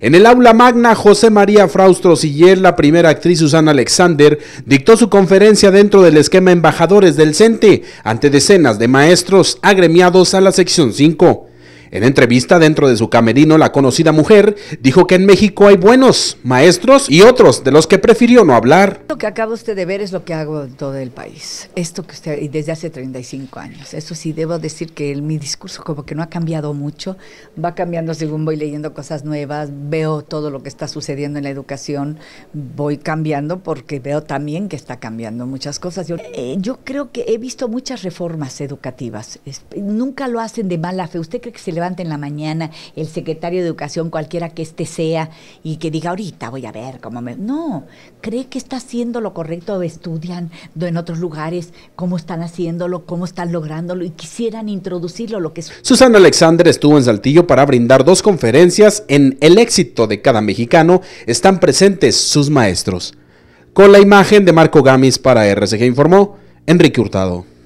En el aula magna, José María Fraustro Siller, la primera actriz Susana Alexander, dictó su conferencia dentro del esquema Embajadores del CENTE ante decenas de maestros agremiados a la sección 5. En entrevista dentro de su camerino, la conocida mujer dijo que en México hay buenos maestros y otros de los que prefirió no hablar. Lo que acaba usted de ver es lo que hago en todo el país. Esto que usted, y desde hace 35 años. Eso sí, debo decir que mi discurso como que no ha cambiado mucho. Va cambiando según voy leyendo cosas nuevas, veo todo lo que está sucediendo en la educación, voy cambiando porque veo también que está cambiando muchas cosas. Yo, eh, yo creo que he visto muchas reformas educativas. Nunca lo hacen de mala fe. ¿Usted cree que se levante en la mañana el secretario de Educación, cualquiera que este sea, y que diga, ahorita voy a ver cómo me... No, cree que está haciendo lo correcto, estudian en otros lugares cómo están haciéndolo, cómo están lográndolo, y quisieran introducirlo, lo que es... Susana Alexander estuvo en Saltillo para brindar dos conferencias en El éxito de cada mexicano. Están presentes sus maestros. Con la imagen de Marco Gamis para RCG informó Enrique Hurtado.